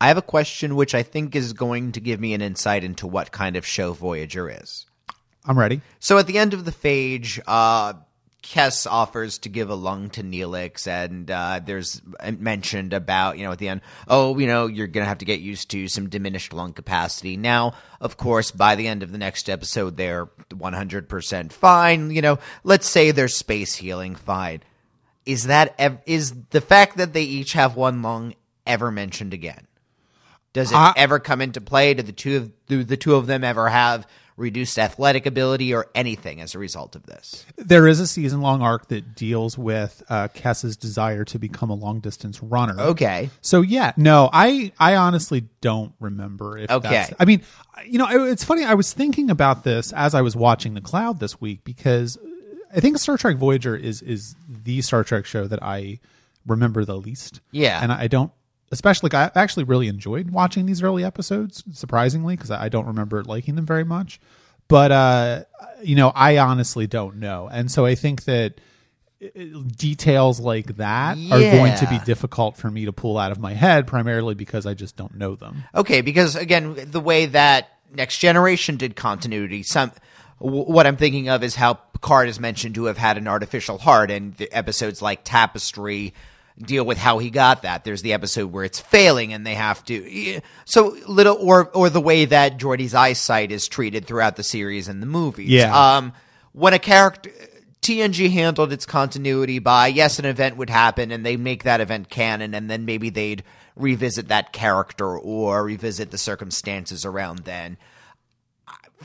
I have a question which I think is going to give me an insight into what kind of show Voyager is. I'm ready. So at the end of the phage, uh, Kes offers to give a lung to Neelix, and uh, there's mentioned about, you know, at the end, oh, you know, you're going to have to get used to some diminished lung capacity. Now, of course, by the end of the next episode, they're 100% fine. You know, let's say they're space healing fine. Is that, ev- is the fact that they each have one lung ever mentioned again? Does it I- ever come into play? Do the two of do the two of them ever have reduced athletic ability or anything as a result of this? There is a season long arc that deals with uh, Kes's desire to become a long distance runner. Okay. So yeah, no, I I honestly don't remember if Okay. that's I mean, you know, it's funny I was thinking about this as I was watching The Cloud this week because I think Star Trek Voyager is is the Star Trek show that I remember the least. Yeah. And I don't especially I actually really enjoyed watching these early episodes surprisingly because I don't remember liking them very much. But uh you know, I honestly don't know. And so I think that details like that are going to be difficult for me to pull out of my head primarily because I just don't know them. Okay, because again, the way that Next Generation did continuity, some w- what I'm thinking of is how Picard is mentioned to have had an artificial heart, and the episodes like Tapestry deal with how he got that. There's the episode where it's failing, and they have to. So little, or or the way that Geordi's eyesight is treated throughout the series and the movies. Yeah. Um, when a character. TNG handled its continuity by yes, an event would happen and they make that event canon, and then maybe they'd revisit that character or revisit the circumstances around then.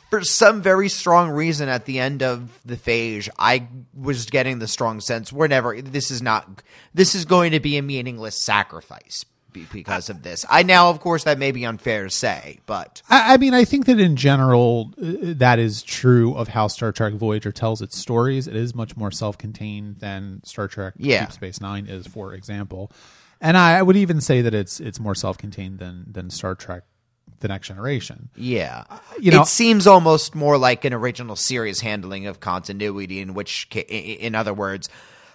For some very strong reason, at the end of the phage I was getting the strong sense we're never. This is not. This is going to be a meaningless sacrifice because of this. I now, of course, that may be unfair to say, but I, I mean, I think that in general, uh, that is true of how Star Trek Voyager tells its stories. It is much more self contained than Star Trek Yeah. Deep Space Nine is, for example. And I, I would even say that it's it's more self contained than than Star Trek The Next Generation. Yeah. Uh, you know- it seems almost more like an original series handling of continuity, in which, in other words,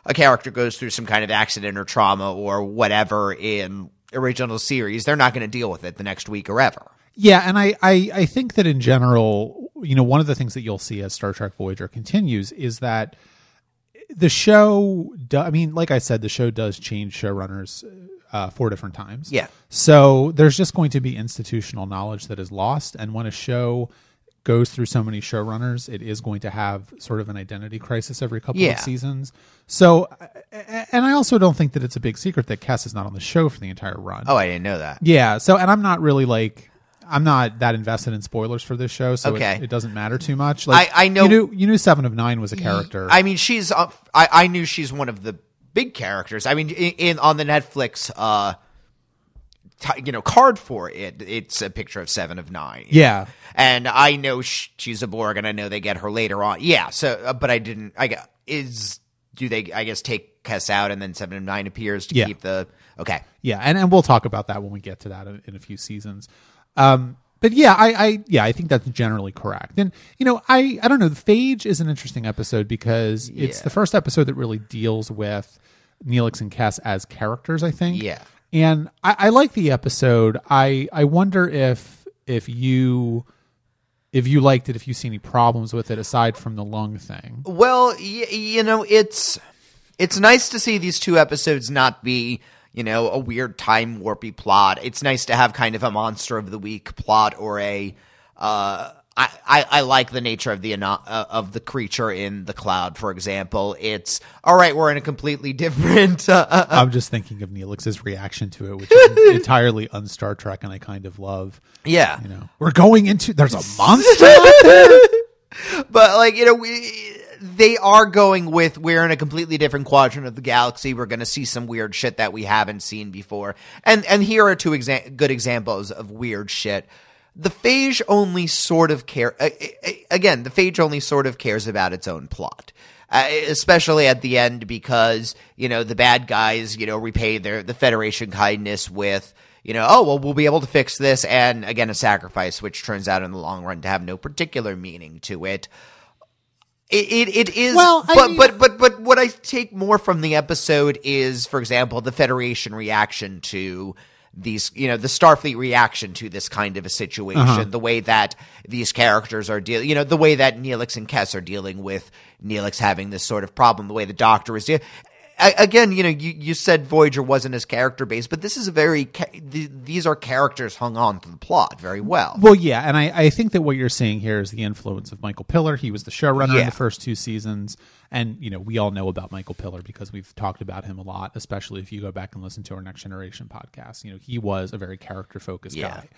a character goes through some kind of accident or trauma or whatever in original series. They're not going to deal with it the next week or ever. Yeah, and I, I I think that in general, you know, one of the things that you'll see as Star Trek Voyager continues is that the show. Do, I mean, like I said, the show does change showrunners uh, uh, four different times. Yeah. So there's just going to be institutional knowledge that is lost, and when a show goes through so many showrunners, it is going to have sort of an identity crisis every couple Yeah. of seasons. So, and I also don't think that it's a big secret that Kes is not on the show for the entire run. Oh, I didn't know that. Yeah. So, and I'm not really like I'm not that invested in spoilers for this show, so Okay. it, it doesn't matter too much. Like I- I know- you knew you knew Seven of Nine was a character. I mean, she's. Uh, I I knew she's one of the big characters. I mean, in, in on the Netflix, uh, t- you know, card for it, it's a picture of Seven of Nine. yeah. and I know she's a Borg, and I know they get her later on. Yeah, so uh, but I didn't. I got is do they? I guess take Kes out, and then Seven of Nine appears to Yeah. keep the okay. Yeah, and, and we'll talk about that when we get to that in, in a few seasons. Um, but yeah, I, I yeah, I think that's generally correct. And you know, I I don't know. The Phage is an interesting episode because it's Yeah. the first episode that really deals with Neelix and Kes as characters. I think. Yeah. And I, I like the episode. I I wonder if if you if you liked it, if you see any problems with it aside from the lung thing. Well, y- you know, it's it's nice to see these two episodes not be you know a weird time warpy plot. It's nice to have kind of a monster of the week plot or a. Uh, I, I, I like the nature of the uh, of the creature in the cloud. For example, it's all right. We're in a completely different. Uh, uh, I'm just thinking of Neelix's reaction to it, which is entirely un Star Trek, and I kind of love. yeah, You know, we're going into there's a monster out there. but like you know we, they are going with we're in a completely different quadrant of the galaxy. We're going to see some weird shit that we haven't seen before. And and here are two exa- good examples of weird shit. The phage only sort of care uh, again the phage only sort of cares about its own plot. Uh, especially at the end because you know the bad guys you know repay their the federation kindness with you know oh well we'll be able to fix this and again a sacrifice which turns out in the long run to have no particular meaning to it it, it, it is Well, I but mean- but but but what I take more from the episode is, for example, the Federation reaction to these you know the starfleet reaction to this kind of a situation. Uh-huh. The way that these characters are dealing you know the way that neelix and kes are dealing with neelix having this sort of problem the way the doctor is dealing again, you know, you, you said Voyager wasn't as character based, but this is a very ca- th- these are characters hung on to the plot very well. Well, yeah, and I, I think that what you're seeing here is the influence of Michael Piller. He was the showrunner in the first two seasons, and you know we all know about Michael Piller because we've talked about him a lot, especially if you go back and listen to our Next Generation podcast. You know, he was a very character focused Yeah. guy.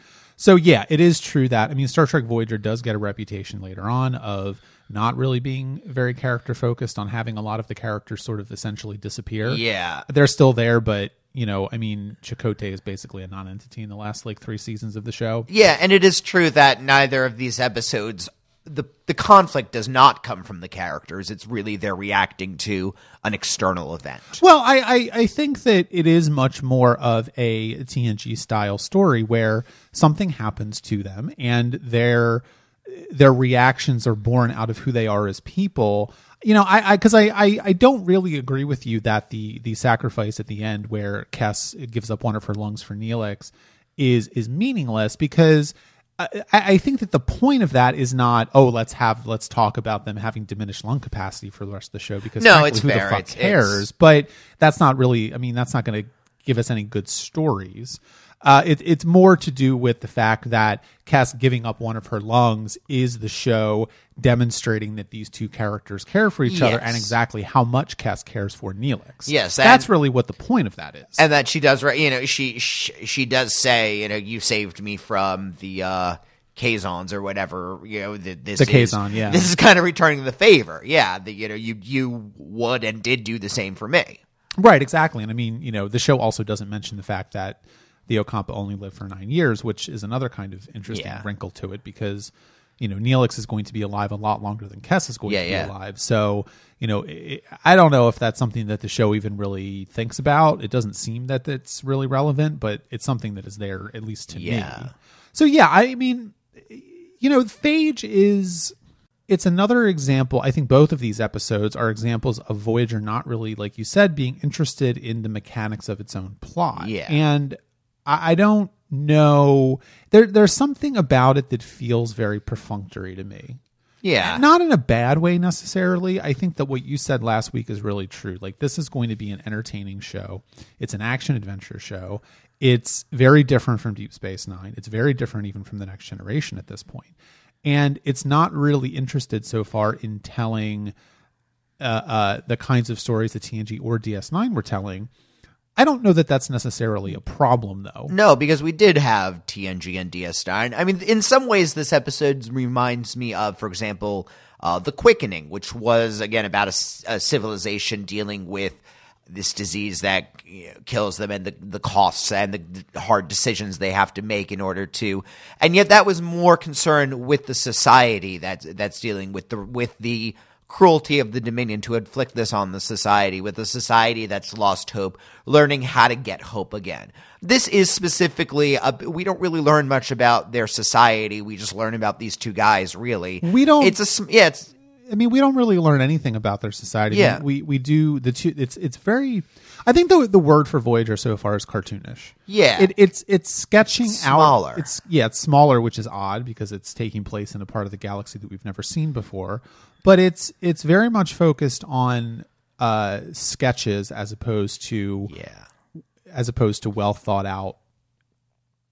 So yeah, it is true that I mean Star Trek Voyager does get a reputation later on of not really being very character focused on having a lot of the characters sort of essentially disappear. Yeah. They're still there, but you know, I mean, Chakotay is basically a non-entity in the last like three seasons of the show. Yeah, and it is true that neither of these episodes the the conflict does not come from the characters. It's really they're reacting to an external event. Well, I, I, I think that it is much more of a TNG style story where something happens to them and their their reactions are born out of who they are as people. You know, I because I, I, I don't really agree with you that the the sacrifice at the end where Kes gives up one of her lungs for Neelix is is meaningless because I, I think that the point of that is not oh let's have let's talk about them having diminished lung capacity for the rest of the show because No, frankly, it's who fair. the fuck It's- cares it's- but that's not really i mean that's not going to give us any good stories uh, it, it's more to do with the fact that Kes giving up one of her lungs is the show demonstrating that these two characters care for each other and exactly how much Kes cares for Neelix. Yes, that's really what the point of that is. and that she does right you know she, she she does say you know you saved me from the uh Kazons or whatever you know th- this The is Kazon, yeah. this is kind of returning the favor yeah the, you know you you would and did do the same for me Right, exactly. And I mean, you know, the show also doesn't mention the fact that the Ocampa only lived for nine years, which is another kind of interesting Yeah. wrinkle to it because, you know, Neelix is going to be alive a lot longer than Kes is going Yeah, to be yeah. alive. So, you know, it, I don't know if that's something that the show even really thinks about. It doesn't seem that it's really relevant, but it's something that is there, at least to Yeah. me. So, yeah, I mean, you know, Phage is it's another example. I think both of these episodes are examples of Voyager not really, like you said, being interested in the mechanics of its own plot. Yeah. And I, I don't know. There, there's something about it that feels very perfunctory to me. yeah Not in a bad way necessarily. I think that what you said last week is really true. Like, this is going to be an entertaining show, it's an action adventure show. It's very different from Deep Space Nine. It's very different even from The Next Generation at this point. And it's not really interested so far in telling uh, uh, the kinds of stories that TNG or DS9 were telling. I don't know that that's necessarily a problem, though. No, because we did have TNG and DS9. I mean, in some ways, this episode reminds me of, for example, uh, The Quickening, which was, again, about a civilization dealing with this disease that you know, kills them and the, the costs and the, the hard decisions they have to make in order to. And yet, that was more concerned with the society that's, that's dealing with the, with the cruelty of the Dominion to inflict this on the society, with a society that's lost hope, learning how to get hope again. This is specifically, a, we don't really learn much about their society. We just learn about these two guys, really. We don't- It's a, yeah, it's, I mean, we don't really learn anything about their society. Yeah. we we do the two. It's it's very. I think the the word for Voyager so far is cartoonish. Yeah. it, it's it's sketching Smaller. out. It's yeah, it's smaller, which is odd because it's taking place in a part of the galaxy that we've never seen before. But it's it's very much focused on uh, sketches as opposed to yeah. as opposed to well thought out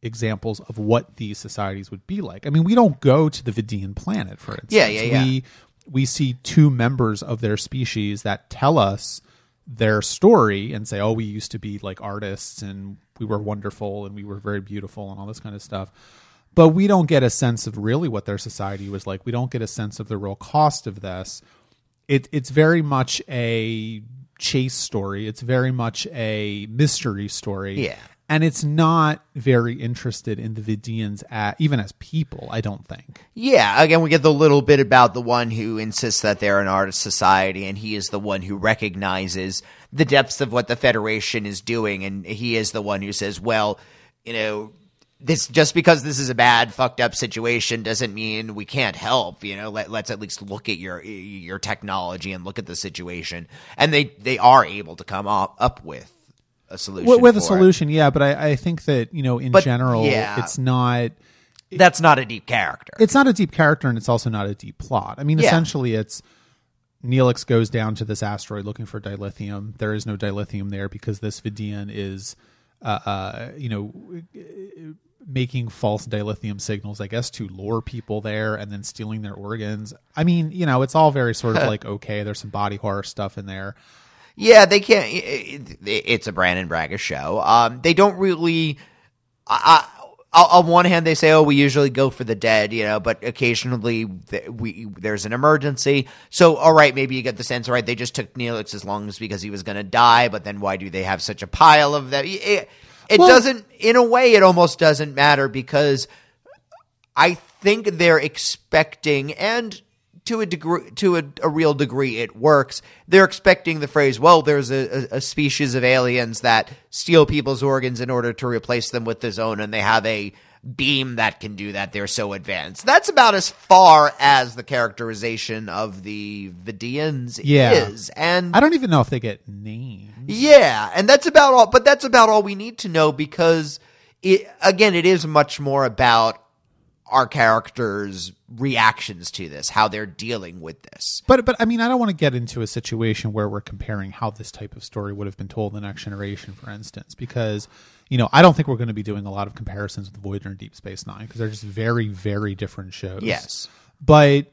examples of what these societies would be like. I mean, we don't go to the Vidian planet, for instance. Yeah, yeah, yeah. We we see two members of their species that tell us their story and say, "Oh, we used to be like artists and we were wonderful and we were very beautiful and all this kind of stuff." But we don't get a sense of really what their society was like. We don't get a sense of the real cost of this it, it's very much a chase story. It's very much a mystery story. Yeah. And it's not very interested in the Vidians at, even as people, I don't think. Yeah, again, we get the little bit about the one who insists that they're an artist society, and he is the one who recognizes the depths of what the Federation is doing, and he is the one who says, well, you know, this just because this is a bad, fucked up situation doesn't mean we can't help. You know, let, let's at least look at your your technology and look at the situation, and they they are able to come up up with a solution with, with a for it. solution, yeah. But I, I think that you know, in But, general, yeah. it's not. That's not a deep character. It's not a deep character, and it's also not a deep plot. I mean, Yeah. essentially, it's Neelix goes down to this asteroid looking for dilithium. There is no dilithium there because this Vidian is, uh, uh, you know, making false dilithium signals, I guess, to lure people there and then stealing their organs. I mean, you know, it's all very sort of like okay. There's some body horror stuff in there. Yeah, they can't. it- it- It's a Brannon Braga show. Um, they don't really. I, I, on one hand, they say, "Oh, we usually go for the dead," you know, but occasionally th- we there's an emergency. So, all right, maybe you get the sense, all right, they just took Neelix as long as because he was going to die. But then, why do they have such a pile of them? It, it Well- doesn't. In a way, it almost doesn't matter because I think they're expecting, and to a degree, to a, a real degree, it works. They're expecting the phrase, "Well, there's a, a, species of aliens that steal people's organs in order to replace them with their own, and they have a beam that can do that. They're so advanced." That's about as far as the characterization of the Vidians Yeah. is, and I don't even know if they get names. yeah, and that's about all. But that's about all we need to know because it again, it is much more about our characters' reactions to this, how they're dealing with this. But but I mean, I don't want to get into a situation where we're comparing how this type of story would have been told in the next generation, for instance, because you know I don't think we're going to be doing a lot of comparisons with Voyager and Deep Space Nine because they're just very very different shows. Yes. but.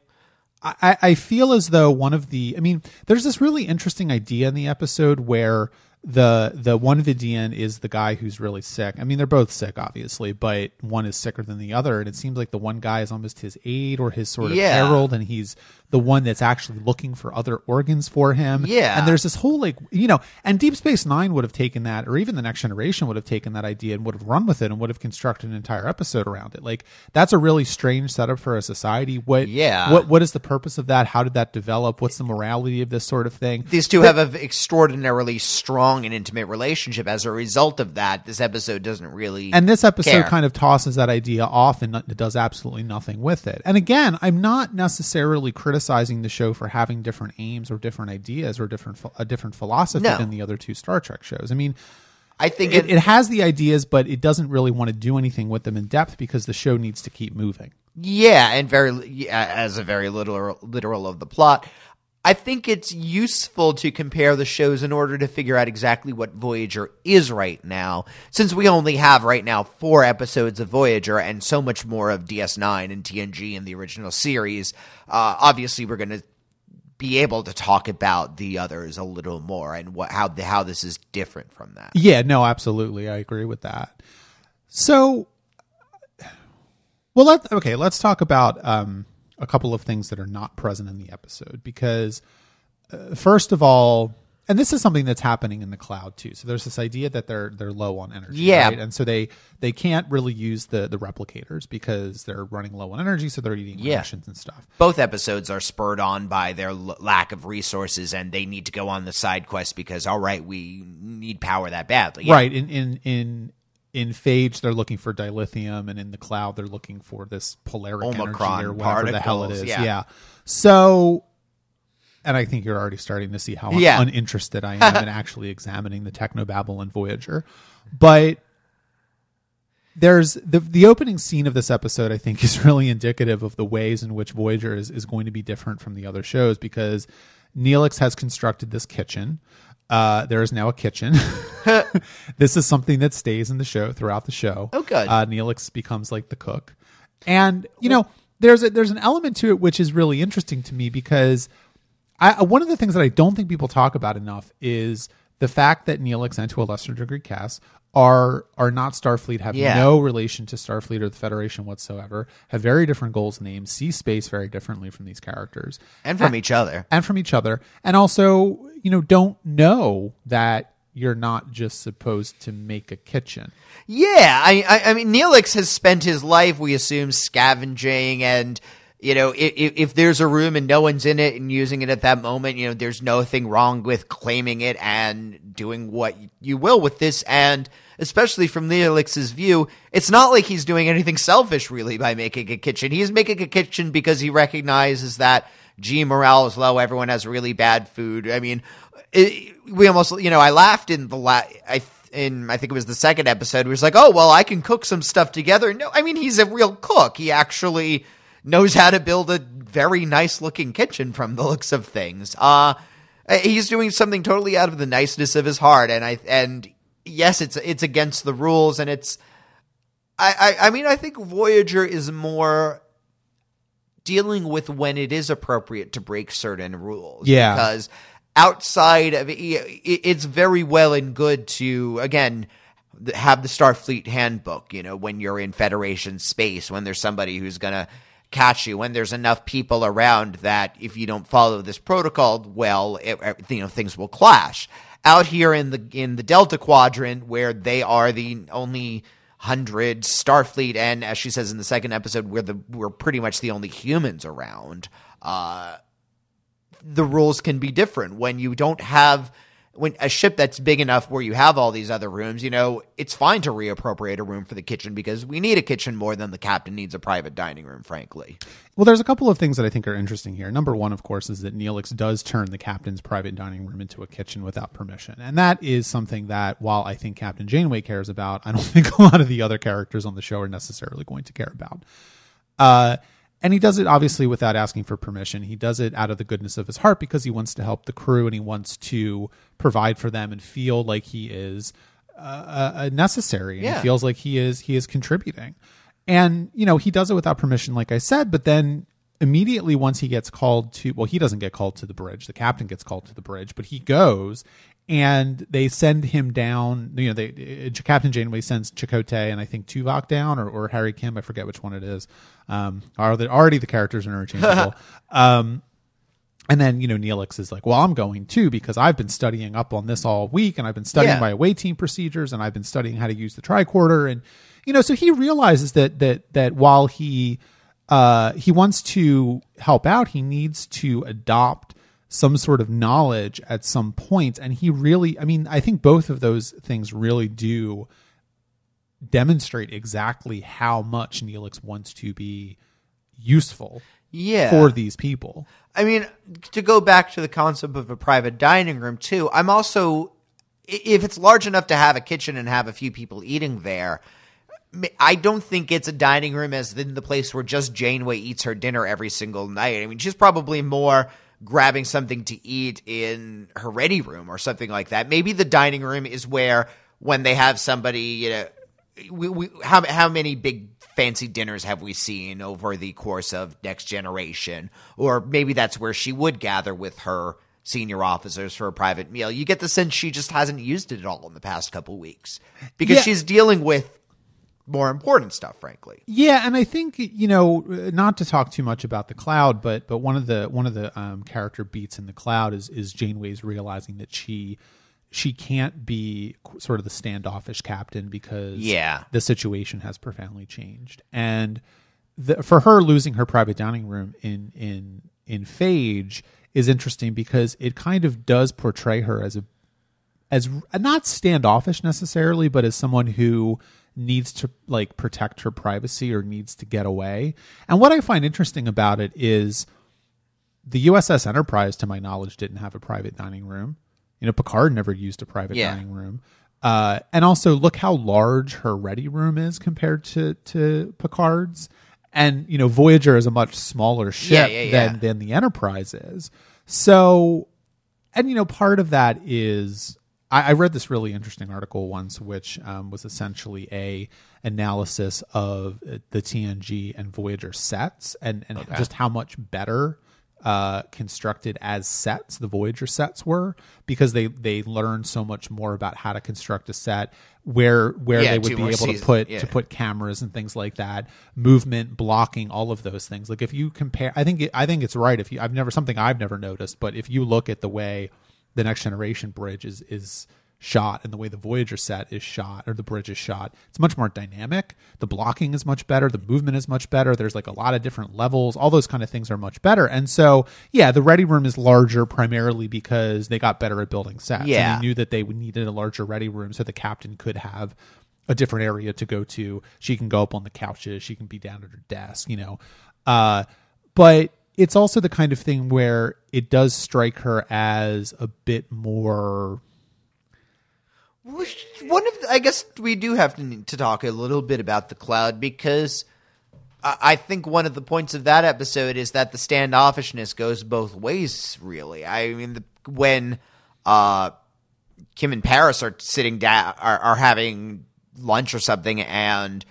I, I feel as though one of the I mean, there's this really interesting idea in the episode where the the one Vidian is the guy who's really sick. I mean, they're both sick, obviously, but one is sicker than the other, and it seems like the one guy is almost his aide or his sort of Yeah. herald, and he's the one that's actually looking for other organs for him. Yeah. and there's this whole like you know, and Deep Space Nine would have taken that, or even the Next Generation would have taken that idea and would have run with it and would have constructed an entire episode around it. Like that's a really strange setup for a society. What Yeah. what what is the purpose of that? How did that develop? What's the morality of this sort of thing? These two have an extraordinarily strong and intimate relationship. As a result of that, this episode doesn't really. And this episode care. kind of tosses that idea off and does absolutely nothing with it. And again, I'm not necessarily criticizing the show for having different aims or different ideas or different a different philosophy No. than the other two Star Trek shows. I mean, I think it, it, it has the ideas, but it doesn't really want to do anything with them in depth because the show needs to keep moving. Yeah, and very yeah, as a very literal literal of the plot. I think it's useful to compare the shows in order to figure out exactly what Voyager is right now, since we only have right now four episodes of Voyager and so much more of DS9 and TNG and the original series. Uh, obviously, we're going to be able to talk about the others a little more and what how the, how this is different from that. Yeah, no, absolutely. I agree with that. So, well, let okay. Let's talk about um, a couple of things that are not present in the episode because, uh, first of all, and this is something that's happening in the cloud too. So there's this idea that they're they're low on energy, Yeah. right? and so they they can't really use the the replicators because they're running low on energy, so they're eating Yeah. rations and stuff. both episodes are spurred on by their l- lack of resources and they need to go on the side quest because all right we need power that badly Yeah. Right. In in in in Phage, they're looking for dilithium, and in the cloud, they're looking for this polaric Omicron energy or whatever the hell it is is. yeah. So, and I think you're already starting to see how Yeah. uninterested I am in actually examining the technobabble in Voyager, but. There's the the opening scene of this episode. I think is really indicative of the ways in which Voyager is, is going to be different from the other shows because Neelix has constructed this kitchen. Uh, there is now a kitchen. this is something that stays in the show throughout the show. Oh, good. Uh, Neelix becomes like the cook, and you know, there's a, there's an element to it which is really interesting to me because I, one of the things that I don't think people talk about enough is the fact that Neelix and to a lesser degree Kes are are not Starfleet, have Yeah. no relation to Starfleet or the Federation whatsoever, have very different goals and aims, see space very differently from these characters and from each other and from each other, and also you know don't know that you're not just supposed to make a kitchen. yeah I, I i mean neelix has spent his life we assume scavenging and you know if, if there's a room and no one's in it and using it at that moment you know there's nothing wrong with claiming it and doing what you will with this and especially from Neelix's view, it's not like he's doing anything selfish really by making a kitchen. He's making a kitchen because he recognizes that G morale is low. Everyone has really bad food. I mean, it, we almost, you know, I laughed in the la- I in I think it was the second episode, he was like, "Oh well, I can cook some stuff together." No, I mean he's a real cook. He actually knows how to build a very nice looking kitchen from the looks of things. Uh he's doing something totally out of the niceness of his heart, and I and yes, it's it's against the rules, and it's I I, I mean I think Voyager is more dealing with when it is appropriate to break certain rules. Yeah. because outside of it, it's very well and good to again have the Starfleet handbook. You know, when you're in Federation space, when there's somebody who's gonna catch you when there's enough people around that if you don't follow this protocol well it, you know things will clash. Out here in the in the delta quadrant where they are the only hundred starfleet and as she says in the second episode we're the we're pretty much the only humans around uh the rules can be different. When you don't have when a ship that's big enough where you have all these other rooms, you know, it's fine to reappropriate a room for the kitchen because we need a kitchen more than the captain needs a private dining room, frankly. Well, there's a couple of things that I think are interesting here. Number one, of course, is that Neelix does turn the captain's private dining room into a kitchen without permission. And that is something that, while I think Captain Janeway cares about, I don't think a lot of the other characters on the show are necessarily going to care about. Uh, and he does it obviously without asking for permission. He does it out of the goodness of his heart because he wants to help the crew and he wants to provide for them and feel like he is uh, uh, necessary and Yeah. he feels like he is he is contributing. And you know he does it without permission, like I said. But then immediately once he gets called to, well, he doesn't get called to the bridge. The captain gets called to the bridge, but he goes and they send him down. You know, they uh, Captain Janeway sends Chakotay and I think Tuvok down, or, or Harry Kim. I forget which one it is. Um, are the, already the characters are interchangeable. um, and then you know Neelix is like, well, I'm going too because I've been studying up on this all week, and I've been studying Yeah. my away team procedures, and I've been studying how to use the tricorder, and you know, so he realizes that that that while he uh, he wants to help out, he needs to adopt some sort of knowledge at some point, and he really, I mean, I think both of those things really do demonstrate exactly how much Neelix wants to be useful Yeah. for these people. I mean, to go back to the concept of a private dining room too, I'm also if it's large enough to have a kitchen and have a few people eating there I don't think it's a dining room as in the place where just Janeway eats her dinner every single night. I mean, she's probably more grabbing something to eat in her ready room or something like that. Maybe the dining room is where when they have somebody, you know, we, we how how many big fancy dinners have we seen over the course of next generation or maybe that's where she would gather with her senior officers for a private meal you get the sense she just hasn't used it at all in the past couple weeks because Yeah. she's dealing with more important stuff frankly Yeah, and I think you know, not to talk too much about the cloud, but but one of the one of the um, character beats in the cloud is is Janeway's realizing that she she can't be sort of the standoffish captain because Yeah. the situation has profoundly changed, and the, for her losing her private dining room in in in Phage is interesting because it kind of does portray her as a as not standoffish necessarily, but as someone who needs to like protect her privacy or needs to get away. And what I find interesting about it is the USS Enterprise, to my knowledge, didn't have a private dining room. You know, Picard never used a private Yeah. dining room. Uh, and also, look how large her ready room is compared to to Picard's. And you know, Voyager is a much smaller ship yeah, yeah. than than the Enterprise is. So and you know part of that is I, I read this really interesting article once which um, was essentially a analysis of uh, the tng and voyager sets and, and just how much better uh, constructed as sets the voyager sets were because they they learned so much more about how to construct a set where where Yeah, they would be able to put yeah. to put cameras and things like that movement blocking all of those things like if you compare i think it, i think it's right if you i've never something i've never noticed but if you look at the way the next generation bridge is is shot and the way the voyager set is shot or the bridge is shot it's much more dynamic the blocking is much better the movement is much better there's like a lot of different levels all those kind of things are much better and so yeah the ready room is larger primarily because they got better at building sets and Yeah. they knew that they needed a larger ready room so the captain could have a different area to go to. She can go up on the couches. She can be down at her desk, you know. Uh, but it's also the kind of thing where it does strike her as a bit more one of the, I guess we do have to, to talk a little bit about the cloud because I, I think one of the points of that episode is that the standoffishness goes both ways. Really, I mean, the, when uh, Kim and Paris are sitting down, are, are having lunch or something, and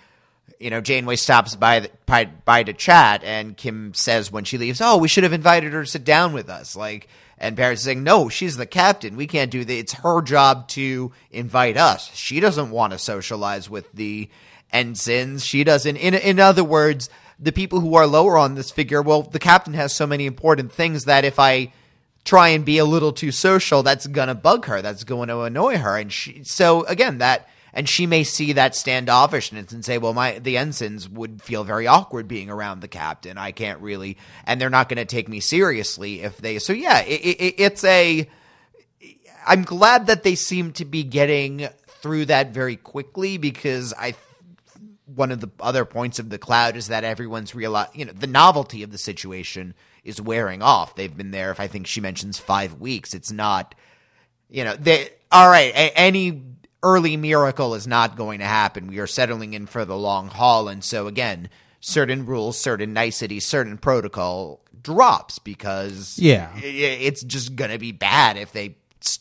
you know, Janeway stops by, the, by by to chat, and Kim says when she leaves, "Oh, we should have invited her to sit down with us." Like, and Paris is saying, "No, she's the captain. We can't do that. It's her job to invite us. She doesn't want to socialize with the ensigns. She doesn't. In in other words, the people who are lower on this figure, well, the captain has so many important things that if I try and be a little too social, that's gonna bug her. That's going to annoy her. And she, so again, that." And she may see that standoffishness and say, "Well, my the ensigns would feel very awkward being around the captain. I can't really, and they're not going to take me seriously if they." So yeah, it, it, it's a. I'm glad that they seem to be getting through that very quickly because I. One of the other points of the cloud is that everyone's realized, you know, the novelty of the situation is wearing off. They've been there, if I think she mentions five weeks. It's not, you know, they all right. A, any early miracle is not going to happen. We are settling in for the long haul. And so, again, certain rules, certain niceties, certain protocol drops because yeah, it's just going to be bad if they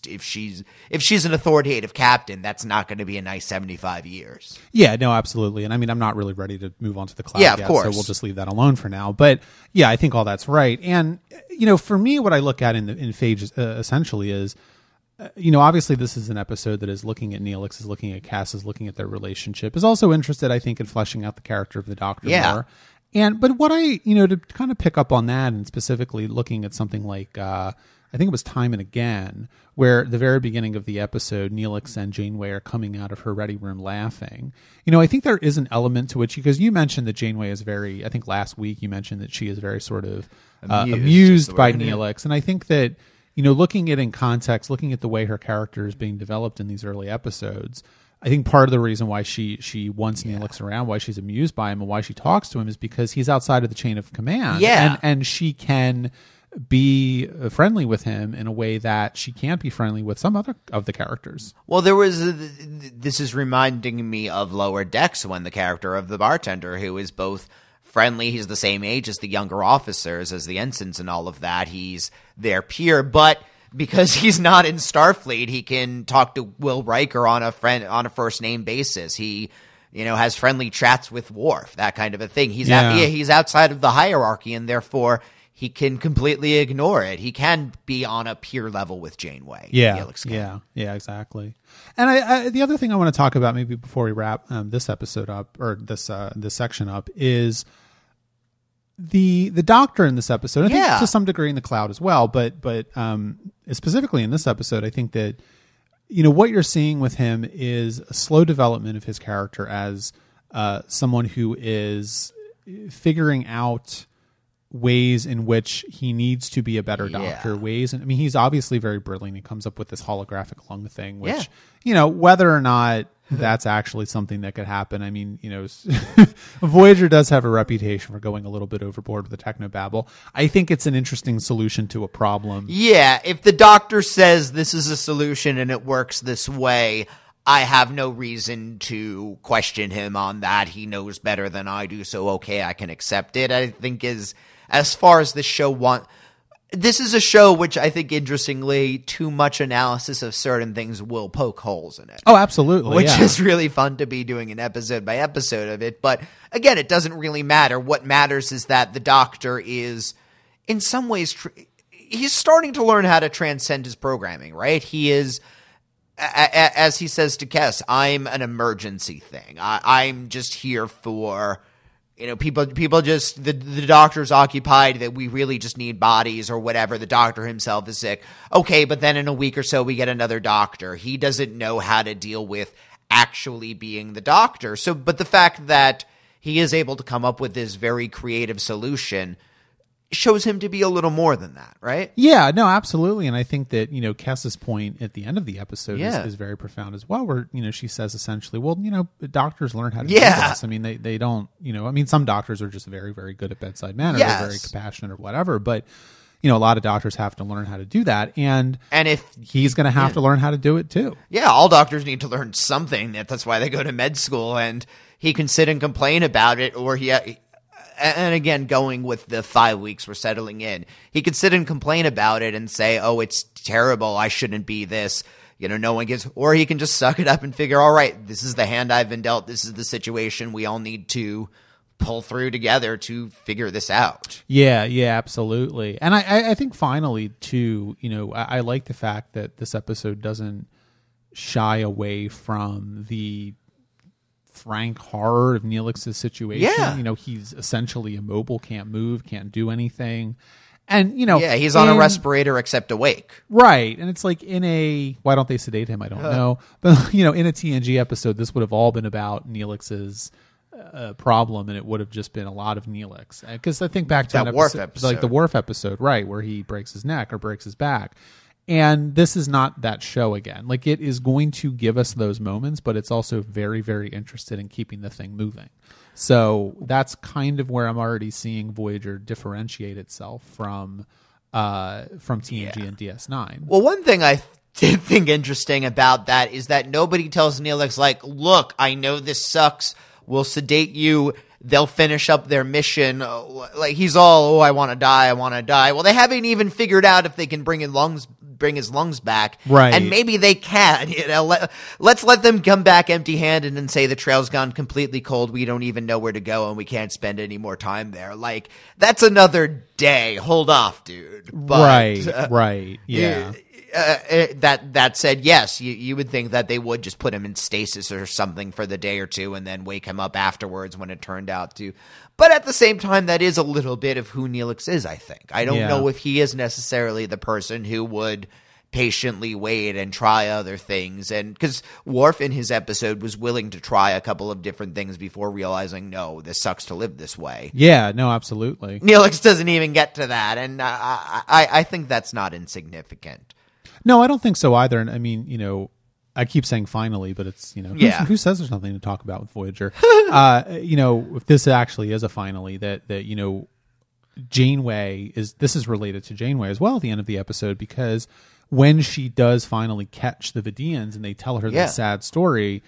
if she's if she's an authoritative captain, that's not going to be a nice seventy five years. Yeah, no, absolutely. And I mean, I'm not really ready to move on to the cloud. Yeah, of yet, course. So we'll just leave that alone for now. But yeah, I think all that's right. And you know, for me, what I look at in the, in Phage uh, essentially is you know, obviously this is an episode that is looking at Neelix, is looking at Kes, is looking at their relationship, is also interested, I think, in fleshing out the character of the Doctor Yeah. more. And but what I, you know, to kind of pick up on that, and specifically looking at something like, uh, I think it was Time and Again, where the very beginning of the episode, Neelix and Janeway are coming out of her ready room laughing. You know, I think there is an element to which because you mentioned that Janeway is very. I think last week you mentioned that she is very sort of uh, Amused amused by. Neelix, and I think that you know, looking at it in context, looking at the way her character is being developed in these early episodes, I think part of the reason why she she wants Neelix around, why she's amused by him, and why she talks to him is because he's outside of the chain of command. Yeah. and and she can be friendly with him in a way that she can't be friendly with some other of the characters. Well, there was. A, this is reminding me of Lower Decks when the character of the bartender, who is both friendly, he's the same age as the younger officers, as the ensigns, and all of that. He's their peer, but because he's not in Starfleet, he can talk to Will Riker on a friend on a first name basis. He. You know, has friendly chats with Worf, that kind of a thing. He's Yeah. yeah, he's outside of the hierarchy, and therefore he can completely ignore it. He can be on a peer level with Janeway. Yeah, yeah, yeah, exactly. And I, I, the other thing I want to talk about, maybe before we wrap um, this episode up or this uh, this section up, is the the doctor in this episode. I Yeah. think to some degree in the cloud as well, but but um, specifically in this episode, I think that you know what you're seeing with him is a slow development of his character as uh, someone who is figuring out ways in which he needs to be a better doctor Yeah. ways and i mean he's obviously very brilliant he comes up with this holographic lung thing which Yeah. you know whether or not that's actually something that could happen i mean you know voyager does have a reputation for going a little bit overboard with the technobabble i think it's an interesting solution to a problem Yeah, if the doctor says this is a solution and it works this way, I have no reason to question him on that. He knows better than I do, so okay, I can accept it. I think is as far as this show want this is a show which I think interestingly too much analysis of certain things will poke holes in it. oh absolutely which yeah. is really fun to be doing an episode by episode of it. But again, it doesn't really matter. What matters is that the doctor is, in some ways, tr- he's starting to learn how to transcend his programming, right? He is. a- a- As he says to Kes, I'm an emergency thing. I, I'm just here for, you know, people. People just the the doctor's occupied that we really just need bodies or whatever. The doctor himself is sick. Okay, but then in a week or so we get another doctor. He doesn't know how to deal with actually being the doctor. So, but the fact that he is able to come up with this very creative solution shows him to be a little more than that, right? Yeah, no, absolutely. And I think that, you know, Kes's point at the end of the episode Yeah. is, is very profound as well, where, you know, she says essentially, well, you know, doctors learn how to Yeah. do this. I mean, they, they don't, you know, I mean, some doctors are just very, very good at bedside manner, Yes. or very compassionate or whatever. But, you know a lot of doctors have to learn how to do that, and And if he's going to have to learn how to do it too. Yeah, all doctors need to learn something. That that's why they go to med school, and he can sit and complain about it, or he. And again, going with the five weeks we're settling in, he could sit and complain about it and say, "Oh, it's terrible. I shouldn't be this." You know, no one gives, or he can just suck it up and figure, "All right, this is the hand I've been dealt. This is the situation. We all need to pull through together to figure this out." Yeah, yeah, absolutely. And I, I, think finally, too, you know, I, I like the fact that this episode doesn't shy away from the frank horror of Neelix's situation. Yeah. You know, he's essentially immobile, can't move, can't do anything. And, you know, Yeah, he's on a respirator except awake. Right. And it's like in a why don't they sedate him? I don't know. But you know, in a TNG episode, this would have all been about Neelix's uh, problem, and it would have just been a lot of Neelix. Because I think back to That an Worf episode, like the episode. Worf episode, right, where he breaks his neck or breaks his back. And this is not that show again. Like it is going to give us those moments, but it's also very, very interested in keeping the thing moving. So that's kind of where I'm already seeing Voyager differentiate itself from uh, from TNG and DS9. Well, one thing I did think interesting about that is that nobody tells Neelix, like, look, I know this sucks. We'll sedate you. They'll finish up their mission. Uh, Like he's all, oh, I want to die. I want to die. Well, they haven't even figured out if they can bring his lungs, bring his lungs back. Right. And maybe they can. You know, let, let's let them come back empty-handed and say the trail's gone completely cold. We don't even know where to go, and we can't spend any more time there. Like that's another day. Hold off, dude. But, right, uh, right, yeah. uh, uh, that that said, yes, you, you would think that they would just put him in stasis or something for the day or two, and then wake him up afterwards when it turned out to. But at the same time, that is a little bit of who Neelix is. I think I don't Yeah. know if he is necessarily the person who would patiently wait and try other things, and because Worf in his episode was willing to try a couple of different things before realizing, no, this sucks to live this way. Yeah, no, absolutely. Neelix doesn't even get to that, and I, I, I think that's not insignificant. No, I don't think so either. And I mean, you know, I keep saying finally, but it's you know, who, Yeah. who says there's nothing to talk about with Voyager? uh, you know, if this actually is a finally, that that you know, Janeway is this is related to Janeway as well at the end of the episode because when she does finally catch the Vidians and they tell her Yeah. that sad story,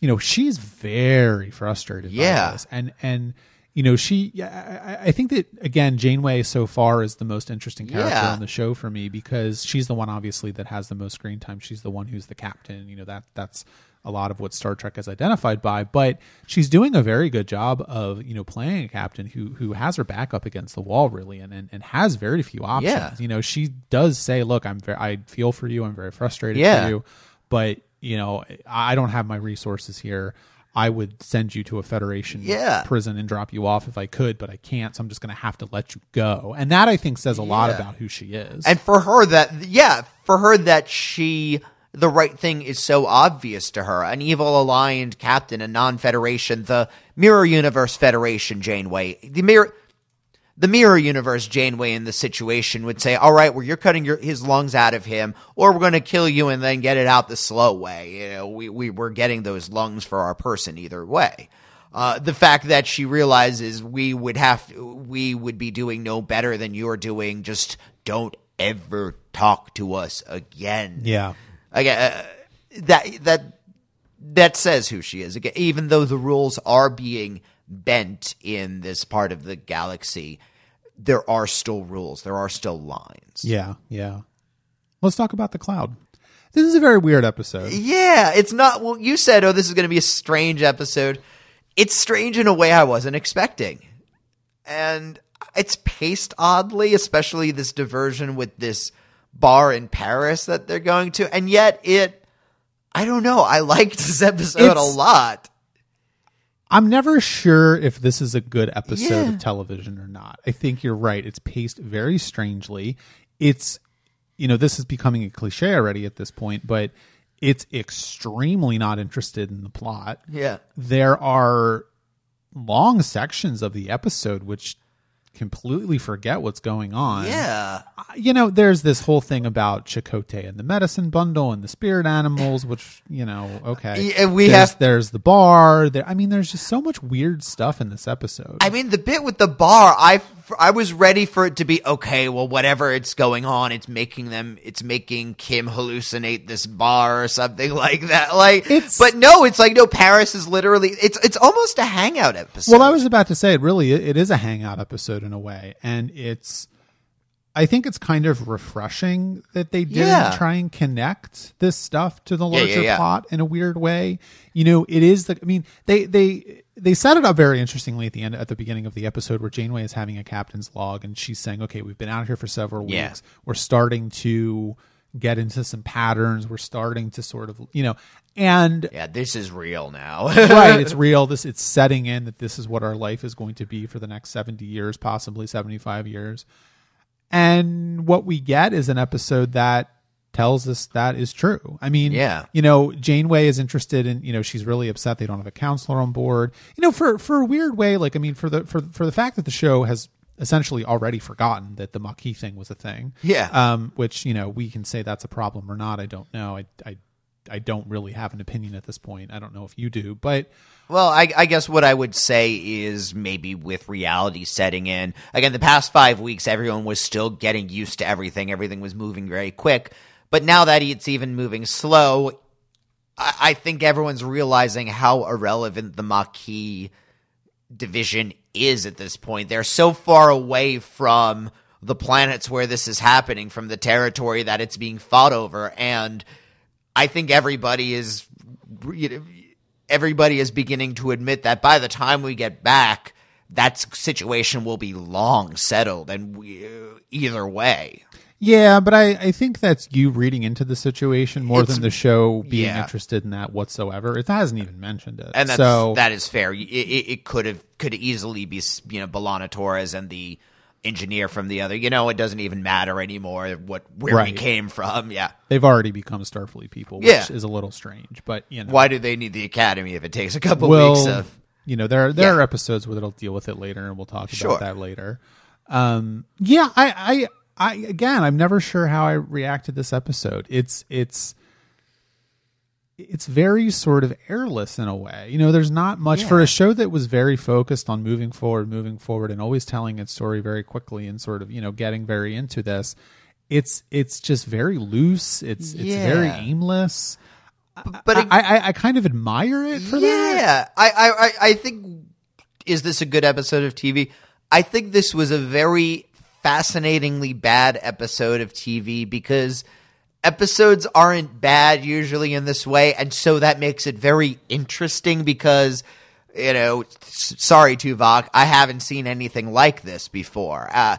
you know, she's very frustrated. Yeah. and and you know, she. Yeah, I, I think that again, Janeway so far is the most interesting character Yeah. on the show for me because she's the one obviously that has the most screen time. She's the one who's the captain. You know that that's a lot of what Star Trek is identified by. But she's doing a very good job of you know playing a captain who who has her back up against the wall really and and, and has very few options. Yeah. You know she does say, "Look, I'm very, I feel for you. I'm very frustrated Yeah. for you, but you know I don't have my resources here." I would send you to a Federation Yeah. prison and drop you off if I could, but I can't. So I'm just going to have to let you go. And that I think says a lot about who she is. And for her that yeah, for her that she the right thing is so obvious to her. An evil aligned captain, a non-federation, the Mirror Universe Federation Janeway. The mirror the mirror universe Janeway in the situation would say, "All right, well, you're cutting your, his lungs out of him, or we're going to kill you and then get it out the slow way. You know, we we we're getting those lungs for our person either way." Uh, the fact that she realizes we would have to, we would be doing no better than you're doing. Just don't ever talk to us again. yeah. Again, uh, that that that says who she is. Again, even though the rules are being bent in this part of the galaxy, there are still rules. There are still lines. Yeah. Yeah. Let's talk about the cloud. This is a very weird episode. Yeah, it's not. Well, you said, "Oh, this is going to be a strange episode." It's strange in a way I wasn't expecting, and it's paced oddly, especially this diversion with this bar in Paris that they're going to, and yet it. I don't know. I liked this episode a lot. I'm never sure if this is a good episode Yeah. of television or not. I think you're right. It's paced very strangely. It's, you know, this is becoming a cliche already at this point, but it's extremely not interested in the plot. Yeah. There are long sections of the episode which completely forget what's going on. Yeah. you know, there's this whole thing about Chakotay and the medicine bundle and the spirit animals, which you know, okay, Yeah, we there's, have- there's the bar. There, I mean, there's just so much weird stuff in this episode. I mean, the bit with the bar, I I was ready for it to be okay. Well, whatever it's going on, it's making them, it's making Kim hallucinate this bar or something like that. Like, It's- but no, it's like no. Paris is literally. It's it's almost a hangout episode. Well, I was about to say it really it is a hangout episode in a way, and it's I think it's kind of refreshing that they didn't Yeah. try and connect this stuff to the Yeah, yeah, larger yeah. plot in a weird way. You know, it is the I mean, they they they set it up very interestingly at the end at the beginning of the episode where Janeway is having a captain's log and she's saying, "Okay, we've been out here for several weeks. We're starting to get into some patterns. We're starting to sort of, you know, and yeah, this is real now. right it's real this it's setting in that this is what our life is going to be for the next 70 years possibly 75 years and what we get is an episode that tells us that is true i mean Yeah. you know janeway is interested in you know she's really upset they don't have a counselor on board you know for for a weird way like i mean for the for for the fact that the show has essentially already forgotten that the Maquis thing was a thing Yeah. um which you know we can say that's a problem or not i don't know i i I don't really have an opinion at this point. I don't know if you do, but Well, I, I guess what I would say is maybe with reality setting in. Again, the past five weeks, everyone was still getting used to everything. Everything was moving very quick. But now that it's even moving slow, I, I think everyone's realizing how irrelevant the Maquis division is at this point. They're so far away from the planets where this is happening, from the territory that it's being fought over, and I think everybody is everybody is beginning to admit that by the time we get back, that situation will be long settled, and we, uh, either way. Yeah, but I, I think that's you reading into the situation more It's- than the show being yeah. interested in that whatsoever. It hasn't even mentioned it. and that's so that is fair. It, it, it could have could easily be you know B'Elanna Torres and the engineer from the other. You know, it doesn't even matter anymore what where we came from. Yeah, they've already become Starfleet people, which Yeah. is a little strange. But you know, why do they need the academy if it takes a couple well, weeks of? you know, there are, there Yeah. are episodes where they'll deal with it later, and we'll talk Sure. about that later. Um, yeah, I, I, I, again, I'm never sure how I react to this episode. It's, it's, it's very sort of airless in a way. You know, there's not much for a show that was very focused on moving forward, moving forward, and always telling its story very quickly and sort of you know getting very into this. It's it's just very loose. It's it's very aimless. But I, it- I I kind of admire it for that. yeah, I, I, I, I think is this a good episode of TV? I think this was a very fascinatingly bad episode of TV because episodes aren't bad usually in this way, and so that makes it very interesting because. You know, sorry, Tuvok, I haven't seen anything like this before. Uh,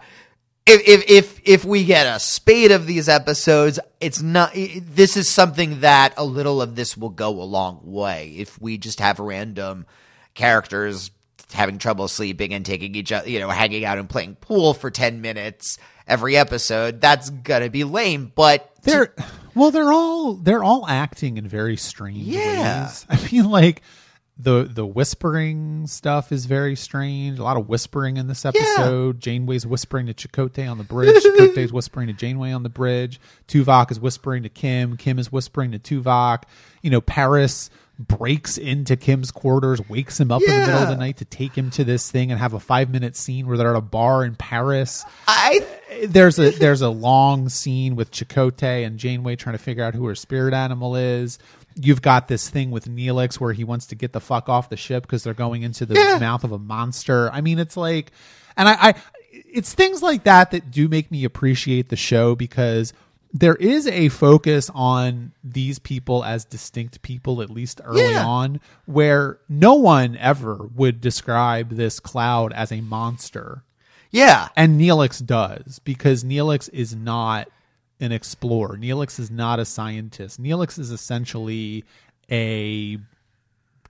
if if if if we get a spate of these episodes, it's not. This is something that a little of this will go a long way. If we just have random characters having trouble sleeping and taking each other, you know, hanging out and playing pool for ten minutes every episode, that's gonna be lame. But they're well they're all they're all acting in very strange Yeah. ways. I mean like the the whispering stuff is very strange. A lot of whispering in this episode. Janeway's whispering to Chakotay on the bridge. Chakotay's whispering to janeway on the bridge. Tuvok is whispering to kim. Kim is whispering to tuvok. You know paris breaks into kim's quarters wakes him up in the middle of the night to take him to this thing and have a five minute scene where they're at a bar in paris I uh, there's a there's a long scene with Chakotay and Janeway trying to figure out who her spirit animal is. You've got this thing with Neelix where he wants to get the fuck off the ship because they're going into the Yeah. mouth of a monster. I mean, it's like, and I, I, it's things like that that do make me appreciate the show because there is a focus on these people as distinct people, at least early Yeah. on, where no one ever would describe this cloud as a monster. yeah. And Neelix does because Neelix is not an explorer. Neelix is not a scientist. Neelix is essentially a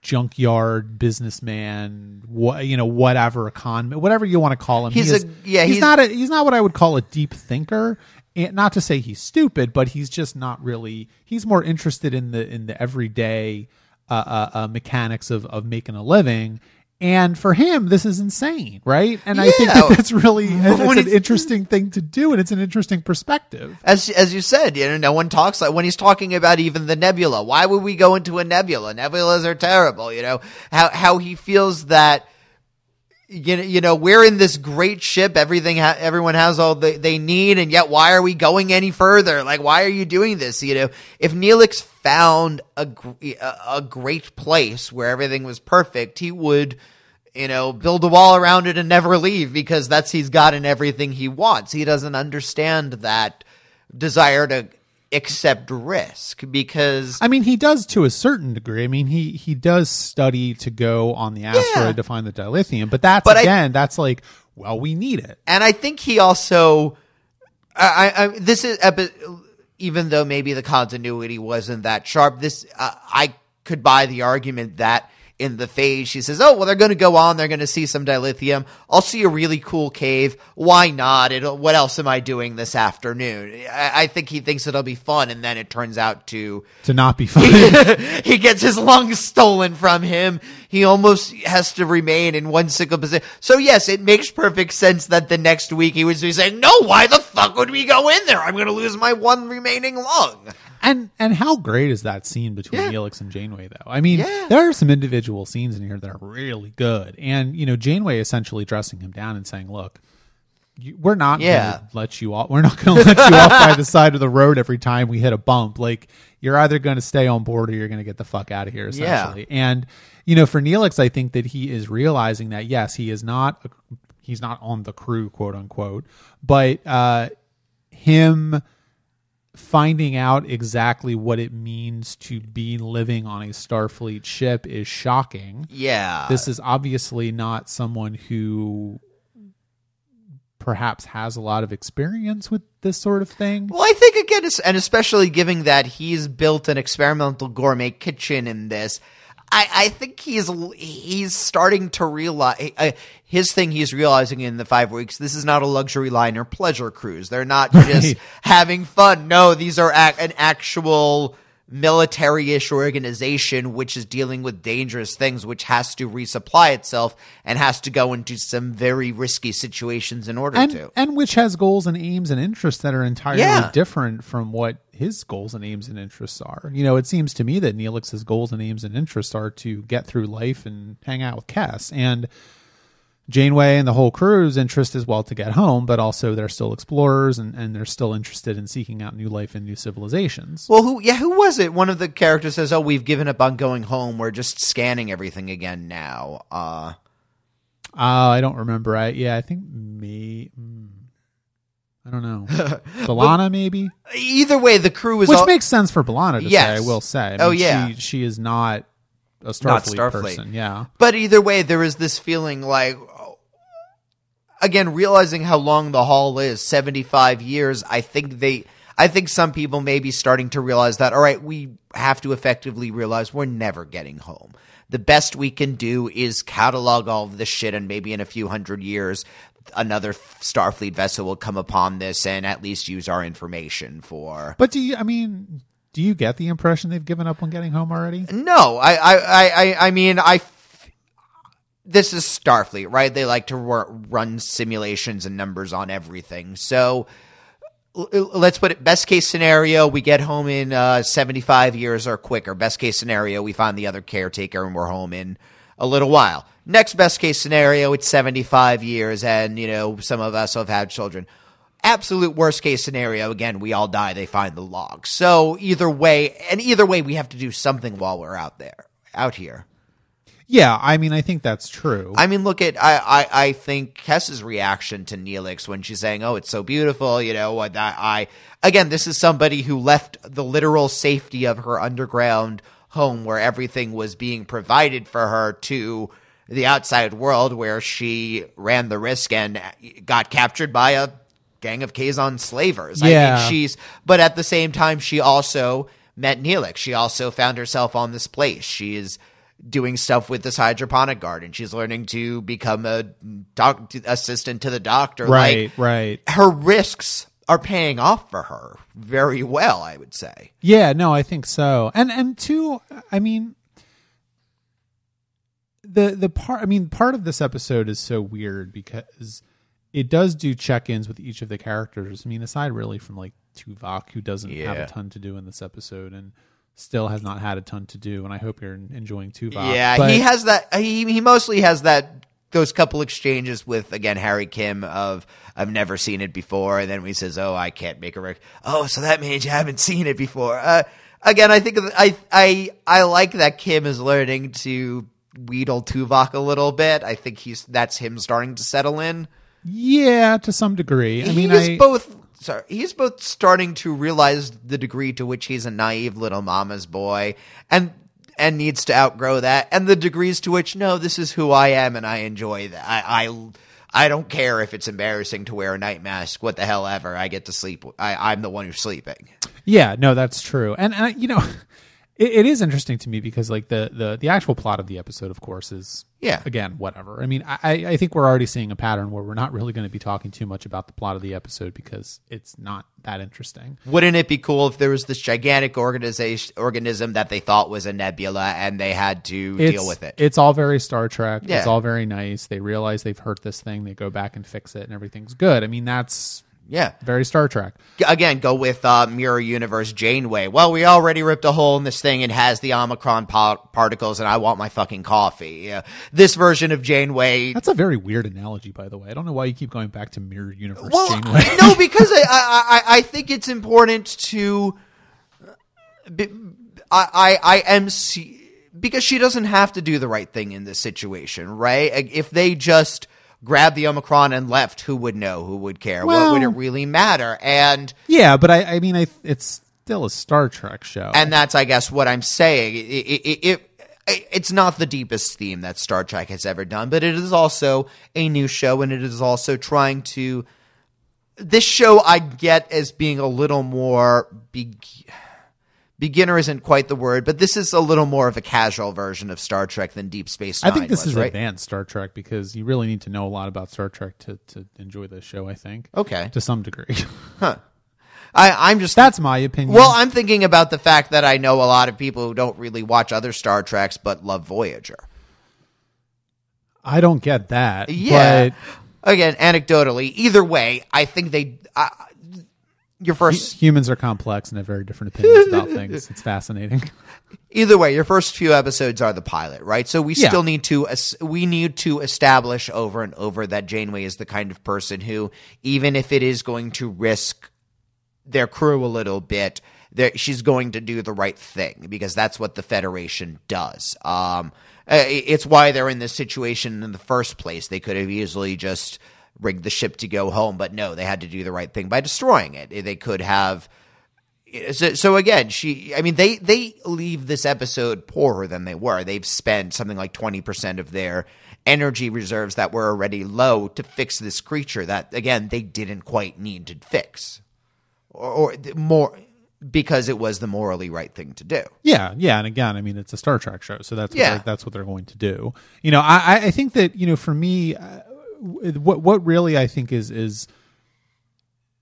junkyard businessman, what you know, whatever con, whatever you want to call him. He's He is- a- yeah, He's, he's- not a he's not what I would call a deep thinker. And not to say he's stupid, but he's just not really. He's more interested in the in the everyday uh, uh, uh, mechanics of of making a living. And for him, this is insane, right? And I think that that's really an interesting thing to do, and it's an interesting perspective. As as you said, you know, no one talks like when he's talking about even the nebula. Why would we go into a nebula? Nebulas are terrible. You know how how he feels that you know, you know, we're in this great ship. Everything, ha- everyone has all they, they need, and yet why are we going any further? Like, why are you doing this? You know, if Neelix found a a great place where everything was perfect, he would, you know, build a wall around it and never leave because that's he's gotten everything he wants. He doesn't understand that desire to accept risk because I mean, he does to a certain degree. I mean, he he does study to go on the asteroid to find the dilithium, but that's But I- again, that's like, well, we need it. and I think he also, I, I, I this is even though maybe the continuity wasn't that sharp. This uh, I could buy the argument that in the Phage she says, "Oh well, they're going to go on. They're going to see some dilithium. I'll see a really cool cave. Why not? It'll, what else am I doing this afternoon? I, I think he thinks it'll be fun, and then it turns out to To not be fun. he gets his lungs stolen from him. He almost has to remain in one single position. So yes, it makes perfect sense that the next week he would be saying, "No, why the fuck would we go in there? I'm going to lose my one remaining lung." And and how great is that scene between Yeah. Neelix and Janeway though? I mean, Yeah. there are some individual scenes in here that are really good. And you know, Janeway essentially dressing him down and saying, "Look, you, we're not Yeah. going to let you off. We're not going to let you off by the side of the road every time we hit a bump. Like you're either going to stay on board or you're going to get the fuck out of here." Essentially, and you know, for Neelix, I think that he is realizing that yes, he is not a, he's not on the crew, quote unquote, but uh, him finding out exactly what it means to be living on a Starfleet ship is shocking. Yeah, This is obviously not someone who perhaps has a lot of experience with this sort of thing. Well, I think again, and especially given that he's built an experimental gourmet kitchen in this, I, I think he's he's starting to realize uh, his thing. He's realizing in the five weeks, this is not a luxury liner pleasure cruise. They're not just having fun. No, these are ac- an actual military-ish organization which is dealing with dangerous things which has to resupply itself and has to go into some very risky situations in order And, to and which has goals and aims and interests that are entirely Yeah. different from what his goals and aims and interests are. You know, it seems to me that Neelix's goals and aims and interests are to get through life and hang out with Kes. And Janeway and the whole crew's interest is well to get home, but also they're still explorers and, and they're still interested in seeking out new life and new civilizations. Well, who? Yeah, who was it? One of the characters says, "Oh, we've given up on going home. We're just scanning everything again now." Uh, Uh, I don't remember. I yeah, I think me. I don't know. B'Elanna maybe, either way, the crew is which all- makes sense for B'Elanna to Yes. say. I will say. I Oh, yeah. she, she is not a Starfleet, Not Starfleet. person. Yeah, But either way, there is this feeling like, oh, again, realizing how long the haul is, seventy-five years. I think they, I think some people may be starting to realize that. All right, we have to effectively realize we're never getting home. The best we can do is catalog all of this shit, and maybe in a few hundred years, another Starfleet vessel will come upon this and at least use our information for. but do you? I mean, do you get the impression they've given up on getting home already? No, I, I, I, I- mean, I. f- This is Starfleet, right? They like to ru- run simulations and numbers on everything. So l- let's put it best case scenario we get home in uh, 75 years or quicker best case scenario we find the other caretaker and we're home in a little while next best case scenario it's 75 years and you know some of us have had children absolute worst case scenario again we all die they find the log so either way and either way we have to do something while we're out there out here Yeah, I mean, I think that's true. I mean, look at I, I I think Kes's reaction to Neelix when she's saying, "Oh, it's so beautiful," you know. What I, I again, this is somebody who left the literal safety of her underground home, where everything was being provided for her, to the outside world, where she ran the risk and got captured by a gang of Kazon slavers. I Yeah. mean, she's but at the same time, she also met Neelix. She also found herself on this place. She is doing stuff with this hydroponic garden. She's learning to become a doc- assistant to the doctor. right, Like right. her risks are paying off for her very well, I would say. Yeah, no, I think so. And and two, I mean the the part I mean part of this episode is so weird because it does do check-ins with each of the characters. I mean, aside really from like Tuvok who doesn't have a ton to do in this episode and still has not had a ton to do and I hope you're enjoying Tuvok. yeah, But- he has that. He he mostly has that those couple exchanges with again Harry Kim of I've never seen it before, and then he says, "Oh, I can't make a rec." Oh, so that means you haven't seen it before. Uh, again, I think I I I like that Kim is learning to wheedle Tuvok a little bit. I think he's that's him starting to settle in. Yeah, to some degree. I he mean, is I, both. Sorry, he's both starting to realize the degree to which he's a naive little mama's boy, and and needs to outgrow that, and the degrees to which no, this is who I am, and I enjoy that. I I, I don't care if it's embarrassing to wear a night mask. What the hell ever. I get to sleep. I, I'm the one who's sleeping. Yeah, no, that's true. And, and you know, it, it is interesting to me because like the, the the actual plot of the episode, of course, is Yeah. again whatever. I mean, I I think we're already seeing a pattern where we're not really going to be talking too much about the plot of the episode because it's not that interesting. Wouldn't it be cool if there was this gigantic organization organism that they thought was a nebula and they had to It's, deal with it? It's all very Star Trek. Yeah. It's all very nice. They realize they've hurt this thing. They go back and fix it, and everything's good. I mean, that's yeah. very Star Trek. again go with uh, mirror universe janeway well we already ripped a hole in this thing and has the omicron pa- particles and i want my fucking coffee uh, this version of janeway That's a very weird analogy, by the way. I don't know why you keep going back to Mirror Universe well Janeway. no because I, I I- I think it's important to. I, I, I am see, because she doesn't have to do the right thing in this situation right if they just grabbed the omicron and left. Who would know? Who would care? What would it really matter? And yeah, but I, I mean, I, it's still a Star Trek show. and that's i guess what i'm saying. It, it, it, it it's not the deepest theme that star trek has ever done but it is also a new show and it is also trying to this show i get as being a little more be, beginner isn't quite the word but this is a little more of a casual version of star trek than deep space Nine. I think this was, is right advanced Star Trek because you really need to know a lot about Star Trek to, to enjoy this show. I think okay to some degree. I, i'm just That's my opinion. well i'm thinking about the fact that i know a lot of people who don't really watch other star treks but love voyager I don't get that. Yeah. but Again, anecdotally, either way, I think they. Your first, humans are complex and have very different opinions about things. It's fascinating. either way, your first few episodes are the pilot, right? So we Yeah. still need to we need to establish over and over that Janeway is the kind of person who, even if it is going to risk their crew a little bit, that she's going to do the right thing because that's what the Federation does. Um, it's why they're in this situation in the first place. They could have easily just rigged the ship to go home, but no, they had to do the right thing by destroying it. They could have. So, so again, she. I mean, they they leave this episode poorer than they were. They've spent something like twenty percent of their energy reserves that were already low to fix this creature that again they didn't quite need to fix, or, or more because it was the morally right thing to do. Yeah, yeah, and again, I mean, it's a Star Trek show, so that's what Yeah. they're- that's what they're going to do. You know, I I- I think that you know, for me, uh, what what really I think is is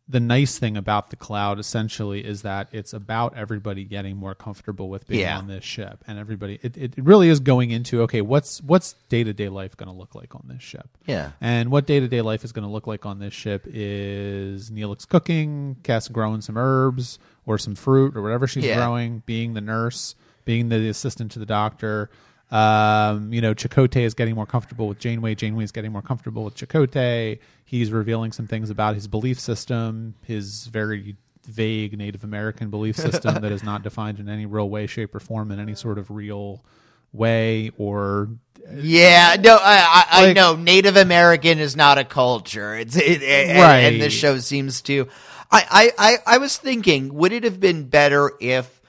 the nice thing about the cloud essentially is that it's about everybody getting more comfortable with being Yeah. on this ship and everybody it, it really is going into okay what's what's day-to-day life going to look like on this ship Yeah. and what day-to-day life is going to look like on this ship is neelix cooking Kes growing some herbs or some fruit or whatever she's Yeah. growing being the nurse being the assistant to the doctor um, you know, Chakotay is getting more comfortable with Janeway. Janeway is getting more comfortable with Chakotay. He's revealing some things about his belief system, his very vague Native American belief system that is not defined in any real way, shape, or form in any sort of real way or Yeah, no, I, I, I know Native American is not a culture. It's it, and, Right. and this show seems to. I, I, I, I was thinking, would it have been better if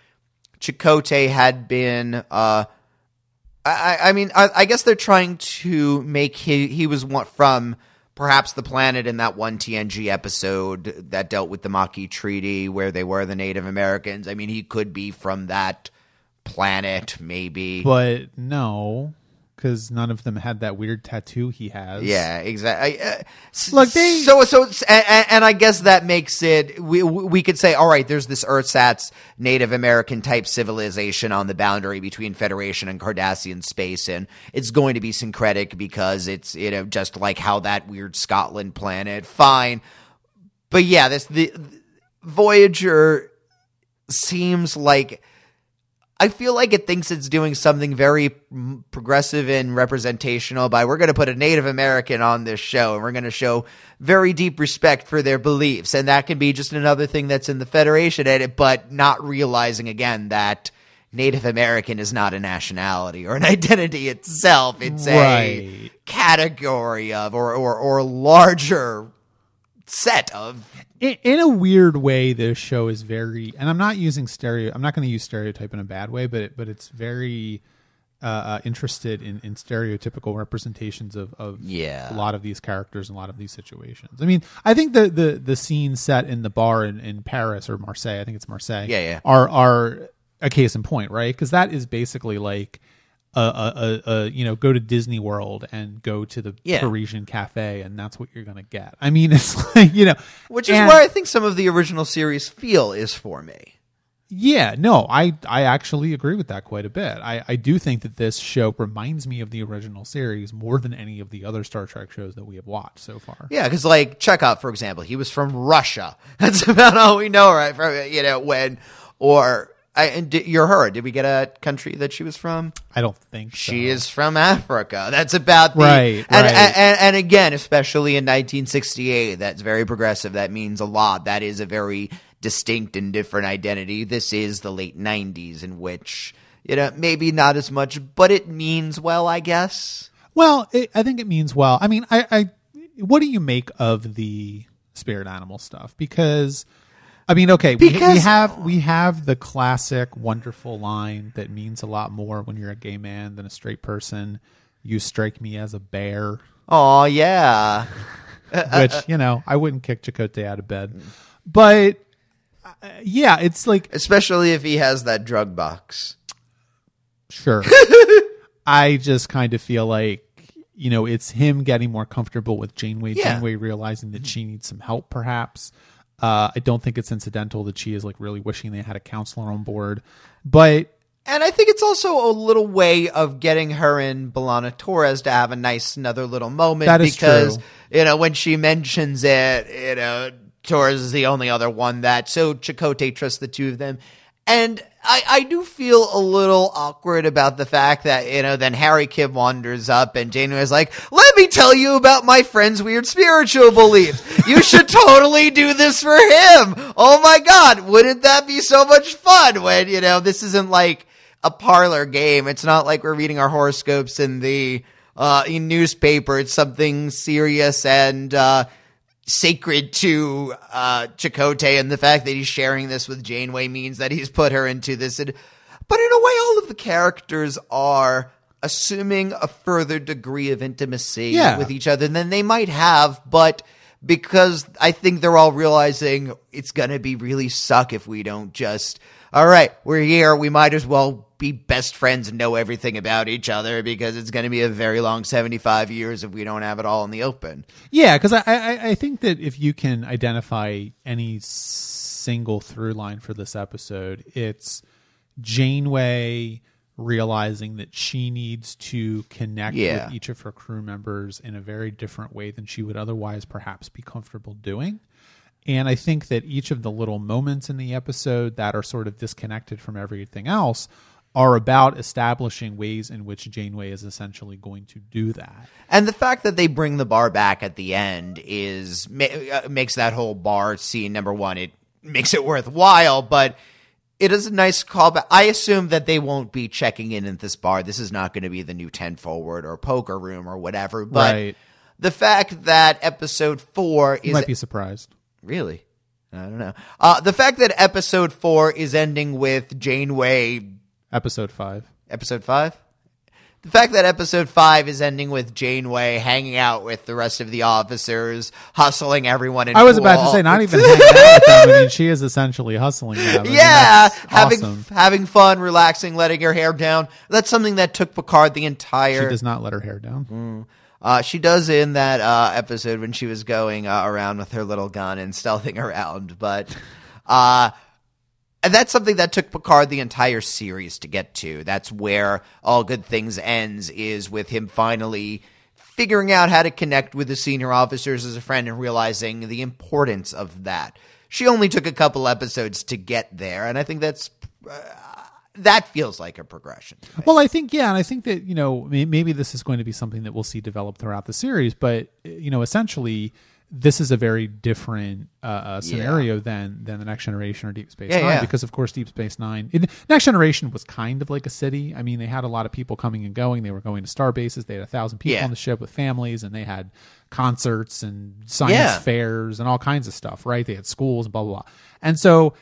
Chakotay had been? Uh, I, I mean, I, I guess they're trying to make he he was one from perhaps the planet in that one TNG episode that dealt with the Maquis Treaty, where they were the Native Americans. I mean, he could be from that planet, maybe. but no because none of them had that weird tattoo he has Yeah, exactly. Uh, Look, they- so so, and, and- and I guess that makes it. We we could say, all right, there's this Earthsat's Native American type civilization on the boundary between Federation and Cardassian space, and it's going to be syncretic because it's you know just like how that weird Scotland planet. Fine, but yeah, this the Voyager seems like I feel like it thinks it's doing something very progressive and representational by we're going to put a Native American on this show and we're going to show very deep respect for their beliefs. And that can be just another thing that's in the Federation edit, but not realizing again that Native American is not a nationality or an identity itself. It's a category of or, or, or larger set of in, in a weird way this show is very and i'm not using stereo i'm not going to use stereotype in a bad way but it, but it's very uh, uh, interested in, in stereotypical representations of, of Yeah. a lot of these characters and a lot of these situations. I mean, I think the the, the scene set in the bar in, in Paris or Marseille, I think it's Marseille, Yeah, yeah. are are a case in point, right? Because that is basically like a, you know go to Disney World and go to the Yeah. Parisian cafe, and that's what you're gonna get. I mean, it's like you know, which is and- where I think some of the original series feel is for me. Yeah, no, I I actually agree with that quite a bit. I, I do think that this show reminds me of the original series more than any of the other Star Trek shows that we have watched so far. Yeah, because like Chekov, for example, he was from Russia. That's about all we know, right? From you know when, or I, Uhura. Did we get a country that she was from? I don't think She so. is from Africa. That's about the Right, and, right. And, and and again, especially in 1968, that's very progressive. That means a lot. That is a very distinct and different identity. This is the late 90s, in which you know maybe not as much, but it means well, I guess. Well, it, I think it means well. I mean, I, I what do you make of the spirit animal stuff? Because I mean, okay, we, we have we have the classic wonderful line that means a lot more when you're a gay man than a straight person. You strike me as a bear. Oh yeah. which you know I wouldn't kick Chakotay out of bed, but uh, yeah, it's like Especially if he has that drug box. sure. I just kind of feel like you know it's him getting more comfortable with Janeway. Yeah. Janeway realizing that she needs some help, perhaps. Uh, I don't think it's incidental that she is like really wishing they had a counselor on board, but And I think it's also a little way of getting her and B'Elanna Torres to have a nice another little moment That is because true. you know when she mentions it, you know Torres is the only other one that so Chakotay trusts the two of them. And I, I do feel a little awkward about the fact that, you know, then Harry Kim wanders up and Janeway's like, let me tell you about my friend's weird spiritual beliefs. You should totally do this for him. Oh my God. Wouldn't that be so much fun when, you know, this isn't like a parlor game. It's not like we're reading our horoscopes in the, uh, in newspaper. It's something serious and, uh, sacred to uh Chakotay and the fact that he's sharing this with Janeway means that he's put her into this And, but in a way all of the characters are assuming a further degree of intimacy Yeah. with each other than they might have but because I think they're all realizing it's going to be really suck if we don't just all right we're here we might as well be best friends and know everything about each other because it's going to be a very long 75 years if we don't have it all in the open Yeah, because I, I I think that if you can identify any single through line for this episode, it's Janeway realizing that she needs to connect Yeah. with each of her crew members in a very different way than she would otherwise perhaps be comfortable doing. And I think that each of the little moments in the episode that are sort of disconnected from everything else are about establishing ways in which Janeway is essentially going to do that. And the fact that they bring the bar back at the end is uh, makes that whole bar scene number one. It makes it worthwhile, but it is a nice callback. I assume that they won't be checking in at this bar. This is not going to be the new ten forward or poker room or whatever. But Right. the fact that episode four You might be surprised. Really, I don't know. Uh, the fact that episode four is ending with Janeway Episode five. episode five. The fact that episode five is ending with Janeway hanging out with the rest of the officers, hustling everyone. In I was about to say, not even hanging out with them. I mean, she is essentially hustling them. I mean, yeah, that's having awesome. having fun, relaxing, letting her hair down. That's something that took Picard the entire. She does not let her hair down. Mm. Uh, she does in that uh, episode when she was going uh, around with her little gun and stealthing around, but uh, and that's something that took Picard the entire series to get to. That's where All Good Things ends is with him finally figuring out how to connect with the senior officers as a friend and realizing the importance of that. She only took a couple episodes to get there, and I think that's uh, that feels like a progression. Well, I think yeah, and I think that you know maybe this is going to be something that we'll see develop throughout the series, but you know, essentially. This is a very different uh, uh, scenario than than the Next Generation or Deep Space Yeah, Nine yeah. because, of course, Deep Space Nine, it, Next Generation was kind of like a city. I mean, they had a lot of people coming and going. They were going to star bases. They had a thousand people Yeah. on the ship with families, and they had concerts and science Yeah. fairs and all kinds of stuff. Right? They had schools and blah blah blah. And so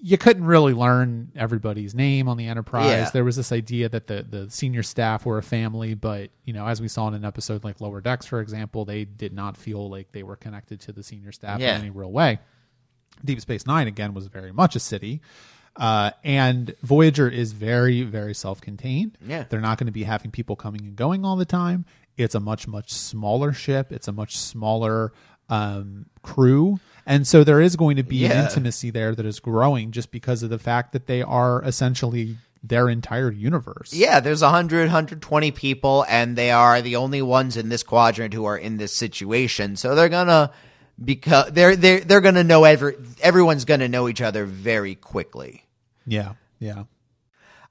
you couldn't really learn everybody's name on the Enterprise. Yeah. There was this idea that the the senior staff were a family, but you know, as we saw in an episode like Lower Decks, for example, they did not feel like they were connected to the senior staff Yeah. in any real way. Deep Space Nine again was very much a city. Uh, and Voyager is very, very self-contained. Yeah. they're not going to be having people coming and going all the time. It's a much, much smaller ship. It's a much smaller um, crew, and so there is going to be an intimacy there that is growing just because of the fact that they are essentially their entire universe. Yeah, there's 100, 120 people, and they are the only ones in this quadrant who are in this situation. So they're gonna because they're they're they're gonna know every everyone's gonna know each other very quickly. yeah, yeah.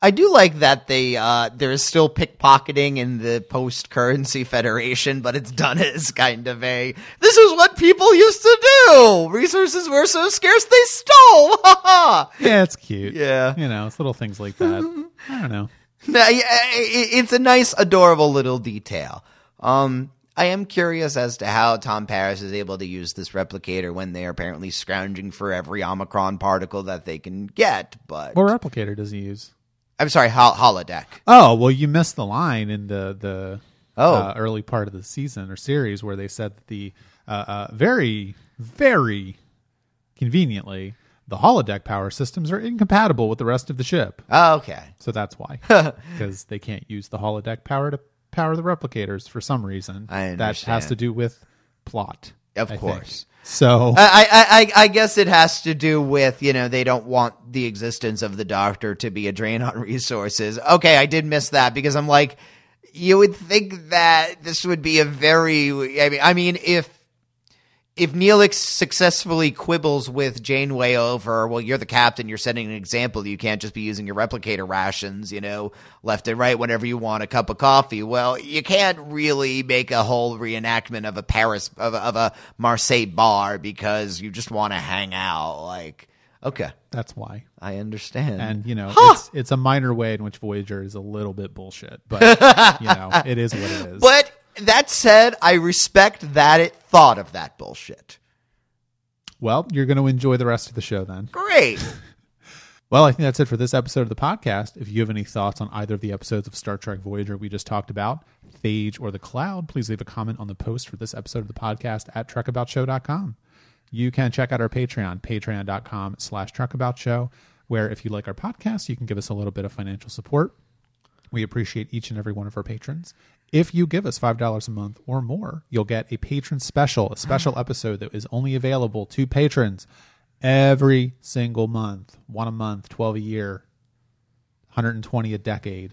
I do like that they uh there is still pickpocketing in the post currency federation, but it's done as kind of a this is what people used to do. Resources were so scarce they stole. Yeah, it's cute. Yeah. you know, it's little things like that. I don't know. No, it's a nice, adorable little detail. Um, I am curious as to how Tom Paris is able to use this replicator when they are apparently scrounging for every Omicron particle that they can get. But What replicator does he use? I'm sorry, hol- holodeck. Oh well, you missed the line in the the Oh. uh, early part of the season or series where they said that the uh, uh, very very conveniently the holodeck power systems are incompatible with the rest of the ship. Oh, okay. So that's why because they can't use the holodeck power to power the replicators for some reason. I That has to do with plot, Of I think. So I, I, I, I guess it has to do with, you know, they don't want the existence of the doctor to be a drain on resources. Okay, I did miss that because I'm like, you would think that this would be a very, I mean, I mean, if, if Neelix successfully quibbles with Janeway over, well, you're the captain, you're setting an example, you can't just be using your replicator rations, you know, left and right whenever you want a cup of coffee. Well, you can't really make a whole reenactment of a Paris, of a, of a Marseille bar because you just want to hang out. Like, okay, that's why. I understand. And you know, Huh. it's it's a minor way in which Voyager is a little bit bullshit, but you know, it is what it is. but that said, I respect that it thought of that bullshit. well, you're going to enjoy the rest of the show then. Great. Well, I think that's it for this episode of the podcast. If you have any thoughts on either of the episodes of Star Trek Voyager we just talked about, Phage or The Cloud, please leave a comment on the post for this episode of the podcast at trekaboutshow.com. You can check out our Patreon, patreon.com slash trekaboutshow, where if you like our podcast, you can give us a little bit of financial support. We appreciate each and every one of our patrons. If you give us $5 a month or more, you'll get a patron special, a special episode that is only available to patrons every single month. One a month, 12 a year, 120 a decade,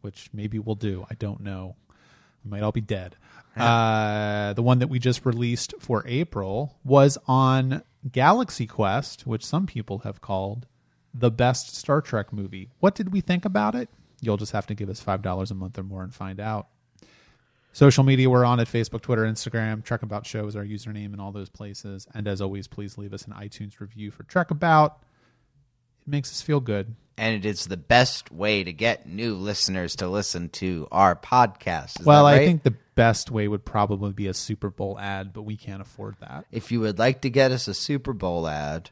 which maybe we'll do. I don't know. We might all be dead. Uh, the one that we just released for April was on Galaxy Quest, which some people have called the best Star Trek movie. What did we think about it? You'll just have to give us $5 a month or more and find out. Social media, we're on at Facebook, Twitter, Instagram. Trek About Show is our username in all those places. And as always, please leave us an iTunes review for Trekabout. It makes us feel good. and it is the best way to get new listeners to listen to our podcast. Is well, that I think the best way would probably be a Super Bowl ad, but we can't afford that. if you would like to get us a Super Bowl ad,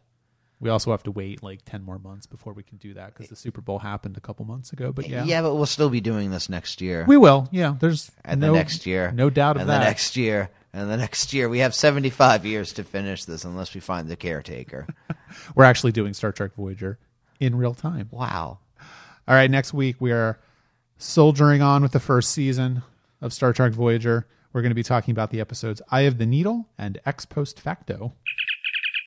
We also have to wait like 10 more months before we can do that because the Super Bowl happened a couple months ago. But yeah, Yeah, but we'll still be doing this next year, we will. Yeah, there's and no, the next year, No doubt of and that. the next year, and the next year. We have seventy-five years to finish this, unless we find the caretaker. We're actually doing Star Trek Voyager in real time. wow. All right, next week we are soldiering on with the first season of Star Trek Voyager. We're going to be talking about the episodes Eye of the Needle and Ex Post Facto.